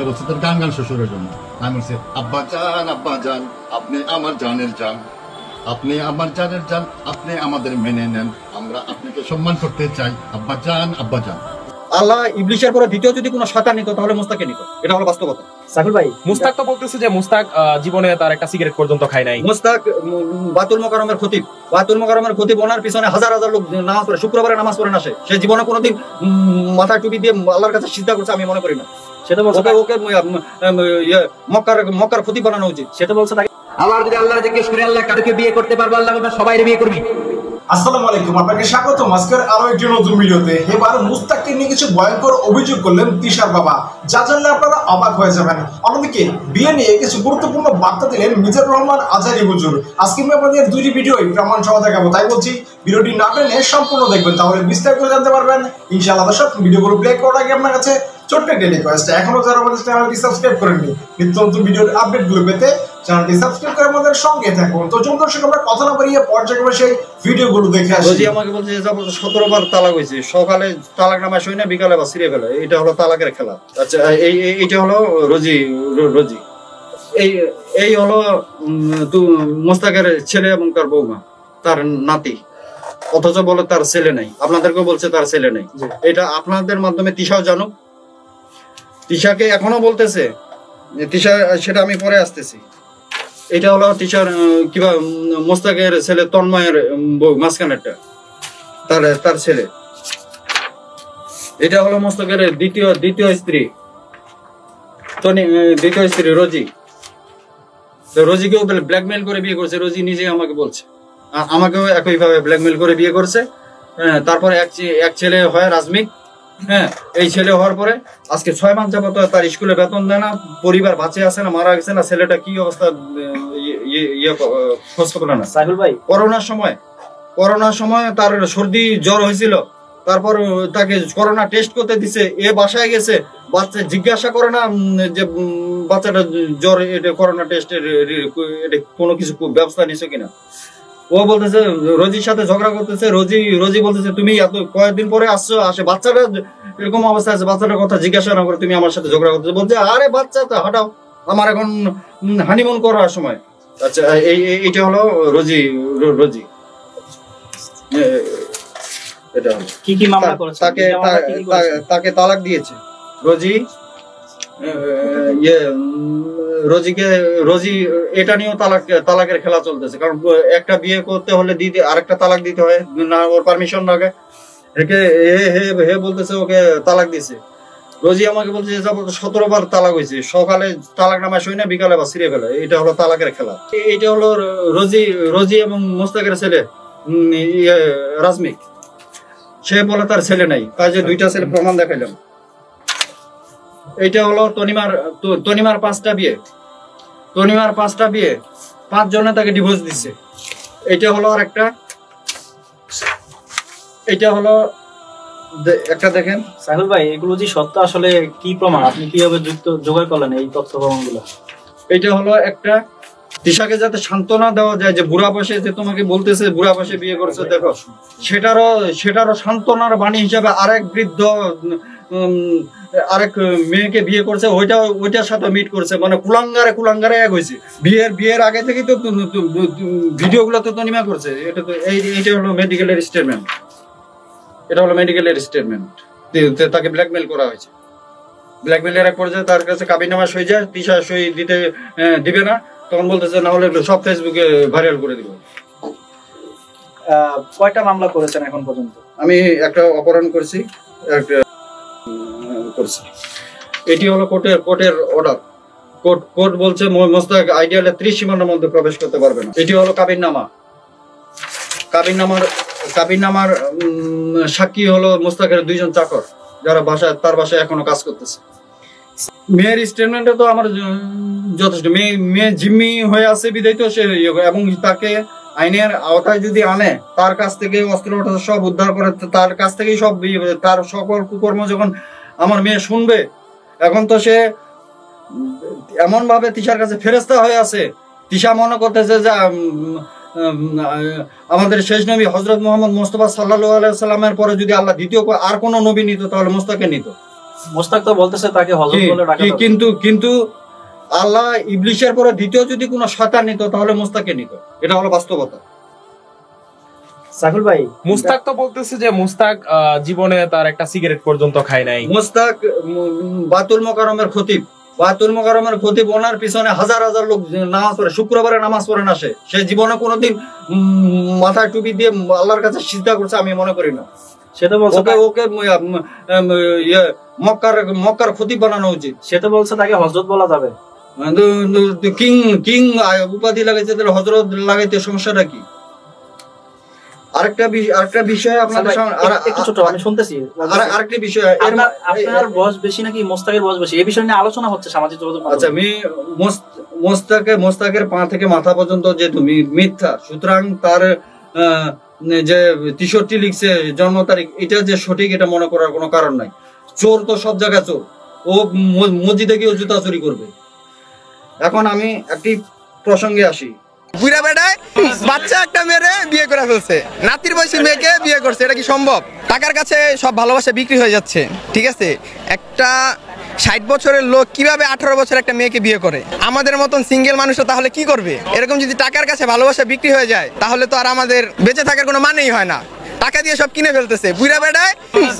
সে বলছে তোর গান গান শ্বশুরের জন্য। আমি বলছি আব্বা জান আব্বা জান আপনি আমার জানের জান। আপনি আমার জানের জান আপনি আমাদের মেনে নেন। আমরা আপনাকে সম্মান করতে চাই। আব্বা জান আব্বা জান আল্লাহ ইবলিশের পরে দ্বিতীয় যদি কোনো শয়তান নিত তাহলে মুস্তাকে নিত। এটা হলো বাস্তবতা। সাইফুল ভাই মুস্তাক তো বলতেছে যে মুস্তাক জীবনে তার একটা সিগারেট পর্যন্ত খায় নাই। মুস্তাক বাতুল মোকারমের খতিব। বাতুল মোকারমের খতিব ওনার পিছনে হাজার হাজার লোক নামাজ পড়ে শুক্রবারে নামাজ পড়ে না সে। সে জীবনে কোনোদিন মাথা টুপি দিয়ে আল্লাহর কাছে সিদ্ধা করছে আমি মনে করি না। সেটা বলছে ওকে ওকে উম, উম, মক্কার মক্কার খতিব বানানো উচিত। সেটা বলছে তাকে আবার যদি আল্লাহ জিজ্ঞেস করে আল্লাহ কাকে বিয়ে করতে পারব আল্লাহ সবাই বিয়ে করবি। আসসালামু আলাইকুম আপনাকে স্বাগত আজকের আরও একটি নতুন ভিডিওতে। এবার মুস্তাককে নিয়ে কিছু ভয়ঙ্কর অভিযোগ করলেন তিশার বাবা। যা জানলে আপনারা অবাক হয়ে যাবেন। অন্যদিকে বিয়ে নিয়ে কিছু গুরুত্বপূর্ণ বার্তা দিলেন মিজানুর রহমান আজারি হুজুর। আজকে আমি আপনাদের দুইটি ভিডিওই প্রমাণ সহ দেখাবো তাই বলছি ভিডিওটি না টেনে সম্পূর্ণ দেখবেন। তাহলে বিস্তারিত জানতে পারবেন। ইনশাআল্লাহ দর্শক ভিডিওগুলো প্লে করার আগে আপনার কাছে ছোট্ট একটি রিকোয়েস্ট এখনও যারা আমাদের চ্যানেলটি সাবস্ক্রাইব করেননি নিত্য নতুন ভিডিওর আপডেটগুলো পেতে চ্যানেলটি সাবস্ক্রাইব করে আমাদের সঙ্গে থাকুন। তো চলুন দর্শক আমরা কথা না বাড়িয়ে পর্যায়ক্রমে সেই ভিডিওগুলো দেখে আসি। রোজি আমাকে বলছে যে যাব সতেরো বার তালাক হয়েছে। সকালে তালাক নামা শুই না বিকালে বা সিরিয়ে ফেলে এটা হলো তালাকের খেলা। আচ্ছা এই এই- এইটা হলো রোজি রোজি। এই এই হলো উম, তু- মোস্তাকের ছেলে এবং তার বৌমা তার নাতি। অথচ বলে তার ছেলে নাই। আপনাদেরকেও বলছে তার ছেলে নেই। এটা আপনাদের মাধ্যমে তিশাও জানুক তিশাকে এখনও বলতেছে যে, তিশা, সেটা আমি পরে আসতেছি। এটা হলো টিচার কিবা মোস্তাকের ছেলে তন্ময়ের বউ, মাঝখানেরটা, তার তার ছেলে। এটা হলো মোস্তাকের দ্বিতীয় দ্বিতীয় স্ত্রী, তনি দ্বিতীয় স্ত্রী রোজি। তো রোজিকেও ব্ল্যাকমেল করে বিয়ে করছে। রোজি নিজে আমাকে বলছে। আমাকেও একইভাবে ব্ল্যাকমেল করে বিয়ে করছে। তারপরে এক এক ছেলে হয় রাজমিক। হ্যাঁ এই ছেলে হওয়ার পরে আজকে ছয় মাস যাবত তার স্কুলে বেতন দেয় না পরিবার বাঁচে আছে না মারা গেছে না ছেলেটা কি অবস্থা ইয়ে- ইয়ে- ইয়ে খোঁজ খবর না। সাইফুল ভাই? করোনার সময় করোনার সময় তার সর্দি জ্বর হয়েছিল তারপর তাকে করোনা টেস্ট করতে দিছে এ বাসায় গেছে বাচ্চা জিজ্ঞাসা করে না যে বাচ্চাটা জ্বর এটা করোনা টেস্টের এটা কোনো কিছু ব্যবস্থা নিছে কিনা। ও বলতেছে রোজির সাথে ঝগড়া করতেছে রোজি রোজি বলতেছে তুমি এত কয়েকদিন পরে আসছো আসে বাচ্চাটা এরকম অবস্থা আছে বাচ্চাটার কথা জিজ্ঞাসা না করে তুমি আমার সাথে ঝগড়া করতেছে। বলছে আরে বাচ্চা তো হটাও। আমার এখন হানিমুন করার সময়। আচ্ছা এই এই- এইটা হলো রোজি রোজি। এটা হলো। কি কি মামলা করেছে? তাকে? তাকে তালাক দিয়েছে। রোজি ইয়ে রোজিকে রোজি এটা নিয়েও তালাক তালাকের খেলা চলতেছে। কারণ একটা বিয়ে করতে হলে দিতে আরেকটা তালাক দিতে হয় না ওর পারমিশন লাগে। একে হে হে হে বলতেছে ওকে তালাক দিছে। রোজি আমাকে বলছে যে যাব সতেরো বার তালাক হয়েছে। সকালে তালাক নামা শুই না বিকালে বা সিরিয়ে ফেলে। এটা হলো তালাকের খেলা। এটা হলো রোজি রোজি এবং মোস্তাকের ছেলে ইয়ে, রাজমিক। সে বলে তার ছেলে নাই। কাজে দুইটা ছেলে প্রমাণ দেখাইলাম। এইটা হলো তনিমার তনিমার পাঁচটা বিয়ে। তনিমার পাঁচটা বিয়ে পাঁচ জনে তাকে ডিভোর্স দিচ্ছে এটা হলো আর একটা এটা হলো একটা দেখেন। সাইফুল ভাই এগুলো যে সত্য আসলে কি প্রমাণ? আপনি কীভাবে যুক্ত জোগাড় করলেন এই তথ্য প্রমাণগুলো? এটা হলো একটা দিশাকে যাতে সান্ত্বনা দেওয়া যায় যে বুড়া বসে যে তোমাকে বলতেছে বুড়া বসে বিয়ে করছে দেখো সেটারও সেটারও সান্ত্বনার বাণী হিসাবে আরেক বৃদ্ধ আরেক মেয়েকে বিয়ে করছে ওইটা ওইটার সাথে মিট করছে। মানে কুলাঙ্গারে কুলাঙ্গারে এক হয়েছে। বিয়ের বিয়ের আগে থেকেই তো ভিডিওগুলো তো তনিমা করছে। এটা তো এই এইটা হলো মেডিকেলের স্টেটমেন্ট এটা হলো মেডিকেলের স্টেটমেন্ট তাকে ব্ল্যাকমেল করা হয়েছে। ব্ল্যাকমেলের এক পর্যায়ে তার কাছে কাবিনামা সই যায় তিশা সই দিতে দিবে না। তখন বলতেছে না হলে সব ফেসবুকে ভাইরাল করে দিব। কয়টা মামলা করেছেন এখন পর্যন্ত? আমি একটা অপহরণ করছি একটা করছি। এটি হলো কোর্টের কোর্টের অর্ডার কোর্ট কোর্ট বলছে মোস্তাক আইডিয়ালে ত্রিশ সীমানার মধ্যে প্রবেশ করতে পারবে না। এটি হলো কাবিননামা। কাবিননামার কাবিননামার উম, সাক্ষী হলো মোস্তাকের দুইজন চাকর যারা বাসায় তার বাসায় এখনও কাজ করতেছে। মেয়ের স্টেটমেন্টে তো আমার যথেষ্ট। মেয়ে মেয়ে জিম্মি হয়ে আছে বিদায় তো সে ইয়ে এবং তাকে আইনের আওতায় যদি আনে তার কাছ থেকে অস্ত্র সব উদ্ধার করে তার কাছ থেকেই সব ইয়ে তার সকল কুকর্ম যখন আমার মেয়ে শুনবে। এখন তো সে এমন ভাবে তিশার কাছে ফেরেস্তা হয়ে আছে। তিশা মনে করতেছে যে আমাদের শেষ নবী হজরত মোহাম্মদ মোস্তফা সাল্লাহ আলাইসাল্লামের পরে যদি আল্লাহ দ্বিতীয় আর কোনো নবী নিত তাহলে মোস্তাকে নিত। মোস্তাক তো বলতেছে তাকে। কিন্তু কিন্তু আল্লাহ ইবলিশের পরে দ্বিতীয় যদি কোনো শয়তান নিত তাহলে মোস্তাকে নিত। এটা হলো বাস্তবতা। সাইফুল ভাই মুস্তাক তো বলতেছে যে মুস্তাক জীবনে তার একটা সিগারেট পর্যন্ত খায় নাই। মোস্তাক বাতুল মোকারমের খতিব। বাতুল মোকারমের খতিব ওনার পিছনে হাজার হাজার লোক নামাজ পড়ে শুক্রবারে নামাজ পড়েন আসে সে। জীবনে কোনোদিন মাথায় টুপি দিয়ে আল্লাহর কাছে সিদ্ধা করছে আমি মনে করি না। সে তো বলছে ওকে ইয়ে, মক্কার মক্কার খতিব বানানো উচিত। সে তো বলছে তাকে হজরত বলা যাবে। কিং কিং উপাধি লাগাইছে তাহলে হজরত লাগাইতে সমস্যাটা কি? আরেকটা আরেকটা বিষয় আপনাদের সামনে একটু ছোট আমি শুনতেছি। আরেকটা বিষয় আপনার বয়স বেশি নাকি মোস্তাকের বয়স বেশি? এই বিষয় নিয়ে আলোচনা হচ্ছে সামাজিক যোগাযোগ আচ্ছা আমি মোস্তাকে মোস্তাকের পা থেকে মাথা পর্যন্ত যে তুমি মিথ্যা সুতরাং তার যে তেষট্টি লিখছে জন্ম তারিখ এটা যে সঠিক এটা মনে করার কোনো কারণ নাই। চোর তো সব জায়গায় চোর। ও মসজিদে গিয়ে জুতা চুরি করবে। এখন আমি একটি প্রসঙ্গে আসি। বুড়া বেড়ায় বাচ্চা একটা মেরে বিয়ে করে ফেলছে। নাতির বয়সী মেয়েকে বিয়ে করছে, এটা কি সম্ভব? টাকার কাছে সব ভালোবাসা বিক্রি হয়ে যাচ্ছে, ঠিক আছে? একটা ষাট বছরের লোক কীভাবে আঠারো বছর একটা মেয়েকে বিয়ে করে? আমাদের মতন সিঙ্গেল মানুষরা তাহলে কি করবে? এরকম যদি টাকার কাছে ভালোবাসা বিক্রি হয়ে যায়, তাহলে তো আর আমাদের বেঁচে থাকার কোনো মানেই হয় না। টাকা দিয়ে সব কিনে ফেলতেছে। বুড়া বেটায়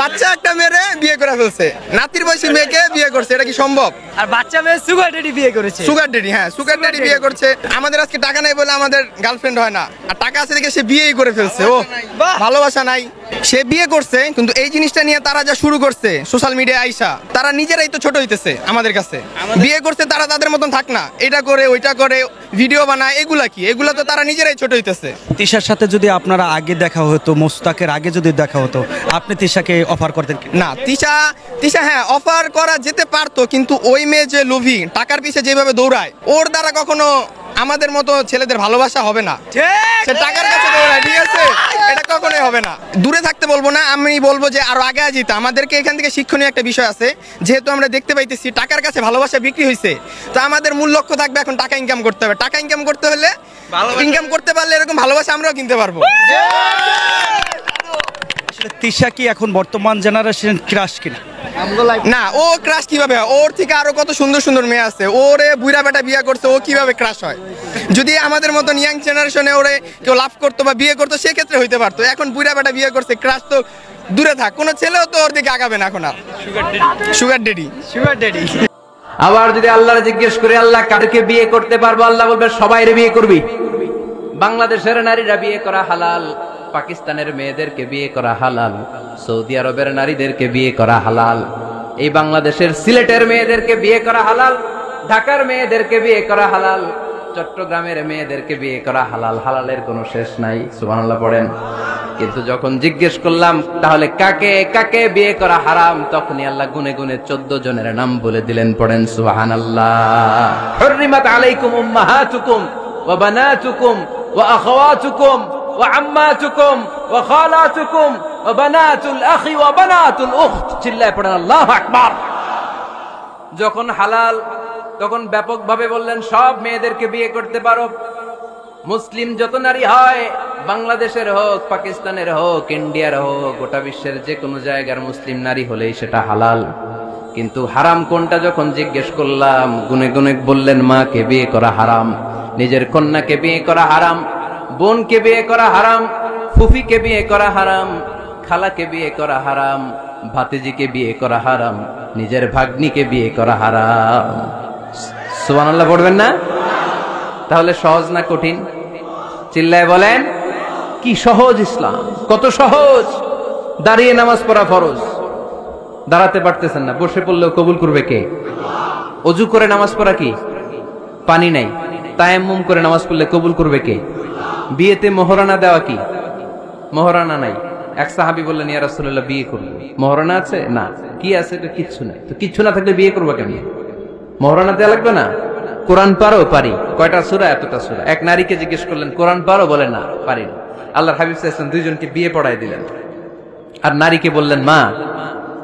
বাচ্চা একটা মেরে বিয়ে করে ফেলছে। নাতির বয়সী মেয়েকে বিয়ে করছে এটা কি সম্ভব? আর বাচ্চা মেয়ে সুগার ডেডি বিয়ে করেছে। সুগার ডেডি হ্যাঁ সুগার ডেডি বিয়ে করছে। আমাদের আজকে টাকা নাই বলে আমাদের গার্লফ্রেন্ড হয় না। আর টাকা আছে দেখে সে বিয়েই করে ফেলছে ও। ভালোবাসা নাই। সে বিয়ে করছে কিন্তু এই জিনিসটা নিয়ে তারা যা শুরু করছে সোশ্যাল মিডিয়া আইসা তারা নিজেরাই তো ছোট হইতেছে আমাদের কাছে। বিয়ে করছে তারা তাদের মতন থাক না এটা করে ওইটা করে ভিডিও বানায় এগুলা কি? এগুলা তো তারা নিজেরাই ছোট হইতেছে। তিশার সাথে যদি আপনারা আগে দেখা হতো মোস্তাকের আগে যদি দেখা হতো আপনি তিশাকে অফার করতেন না তিশা তিশা হ্যাঁ অফার করা যেতে পারতো কিন্তু ওই মেয়ে যে লোভী টাকার পিছে যেভাবে দৌড়ায় ওর দ্বারা কখনো আমাদের মতো ছেলেদের ভালোবাসা হবে না। সে টাকার কাছে ঠিক আছে? এটা কখনোই হবে না। দূরে থাকতে বলব না আমি বলব যে আরও আগে যেত আমাদেরকে এখান থেকে শিক্ষণীয় একটা বিষয় আছে। যেহেতু আমরা দেখতে পাইতেছি টাকার কাছে ভালোবাসা বিক্রি হয়েছে তো আমাদের মূল লক্ষ্য থাকবে এখন টাকা ইনকাম করতে হবে। টাকা ইনকাম করতে হলে ইনকাম করতে পারলে এরকম ভালোবাসা আমরাও কিনতে পারব। তিশা কি এখন বর্তমান জেনারেশন ক্রাশ কিনা? না ও ক্রাশ কীভাবে হয়? ওর থেকে আরও কত সুন্দর সুন্দর মেয়ে আছে। ওরে বুড়া বেটা বিয়ে করছে ও কীভাবে ক্রাশ হয়? যদি আমাদের মতন ইয়াং জেনারেশনে ওরে কেউ লাভ করতো বা বিয়ে করতো সেক্ষেত্রে হইতে পারতো। এখন বুড়া বেটা বিয়ে করছে ক্রাশ তো দূরে থাক। কোনো ছেলেও তো ওর দিকে আগাবে না এখন আর। সুগার ডেডি সুগার ডেডি আবার যদি আল্লাহর জিজ্ঞেস করে আল্লাহ কাদেরকে বিয়ে করতে পারব? আল্লাহ বলবে সবাই বিয়ে করবি। বাংলাদেশের নারীরা বিয়ে করা হালাল। পাকিস্তানের মেয়েদেরকে বিয়ে করা হালাল, সৌদি আরবের নারীদেরকে বিয়ে করা হালাল, এই বাংলাদেশের সিলেটের মেয়েদেরকে বিয়ে করা হালাল, ঢাকার মেয়েদেরকে বিয়ে করা হালাল, চট্টগ্রামের মেয়েদেরকে বিয়ে করা হালাল, হালালের কোনো শেষ নাই, সুবহানাল্লাহ পড়েন। কিন্তু যখন জিজ্ঞেস করলাম, তাহলে কাকে কাকে বিয়ে করা হারাম? তখনই আল্লাহ গুনে গুনে চোদ্দ জনের নাম বলে দিলেন, পড়েন সুবাহান আল্লাহ আলাইকুম উম্মাহাতুকুম, ওয়া বানাতুকুম, ওয়া আখাওয়াতুকুম ওয়া বানাতুল আখি ওয়া বানাতুল উখত। চিল্লায় পড়েন, আল্লাহু আকবার। যখন হালাল, তখন ব্যাপকভাবে বললেন, সব মেয়েদেরকে বিয়ে করতে পারো। মুসলিম যত নারী হয়, বাংলাদেশের হোক, পাকিস্তানের হোক, ইন্ডিয়ার হোক, গোটা বিশ্বের যে কোনো জায়গার মুসলিম নারী হলেই সেটা হালাল। কিন্তু হারাম কোনটা যখন জিজ্ঞেস করলাম, গুনে গুনে বললেন, মাকে বিয়ে করা হারাম, নিজের কন্যাকে বিয়ে করা হারাম। বোনকে বিয়ে করা হারাম, ফুফিকে বিয়ে করা হারাম, খালাকে বিয়ে করা হারাম, ভাতিজিকে বিয়ে করা হারাম, নিজের ভাগ্নিকে বিয়ে করা হারাম। সুবহানাল্লাহ, পড়বেন না? তাহলে সহজ না কঠিন? চিল্লায় বলেন, কি সহজ ইসলাম, কত সহজ। দাঁড়িয়ে নামাজ পড়া ফরজ। দাঁড়াতে পারতেছেন না, বসে পড়লেও কবুল করবে কে? অজু করে নামাজ পড়া কি? পানি নাই। তায়াম্মুম করে নামাজ পড়লে কবুল করবে কে? বিয়েতে মহরানা দেওয়া কি? মহরানা নাই। এক সাহাবি বললেন, ইয়া রাসূলুল্লাহ, বিয়ে করব। মহরানা আছে? না। কি আছে? এটা কিচ্ছু নাই তো কিচ্ছু না থাকলে বিয়ে করব কেমন? মহরানা দেওয়া লাগবে না? কোরআন পারো? পারি। কয়টা সুরা? এতটা সুরা। এক নারীকে জিজ্ঞেস করলেন, কোরআন পারো? বলে, না, পারি না। আল্লাহর হাবিব সাল্লাল্লাহু দুইজনকে বিয়ে পড়াই দিলেন। আর নারীকে বললেন, মা,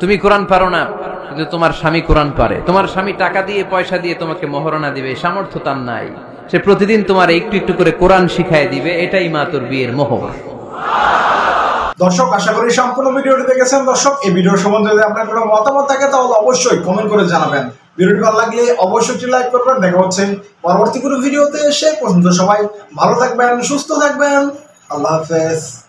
তুমি কোরআন পারো না, কিন্তু তোমার স্বামী কোরআন পারে। তোমার স্বামী টাকা দিয়ে, পয়সা দিয়ে তোমাকে মহরণা দিবে। সামর্থ্য তার নাই। সে প্রতিদিন তোমার একটু একটু করে কোরআন শিখায় দিবে, এটাই মা তোর বিয়ের মোহর দর্শক, আশা করি সম্পূর্ণ ভিডিওটি দেখেছেন। দর্শক, এই ভিডিও সম্বন্ধে যদি আপনার কোনো মতামত থাকে, তাহলে অবশ্যই কমেন্ট করে জানাবেন। ভিডিওটি ভালো লাগলে অবশ্যই লাইক করবেন। দেখা হচ্ছে পরবর্তী কোনো ভিডিওতে। এসে পর্যন্ত সবাই ভালো থাকবেন, সুস্থ থাকবেন। আল্লাহ হাফেজ।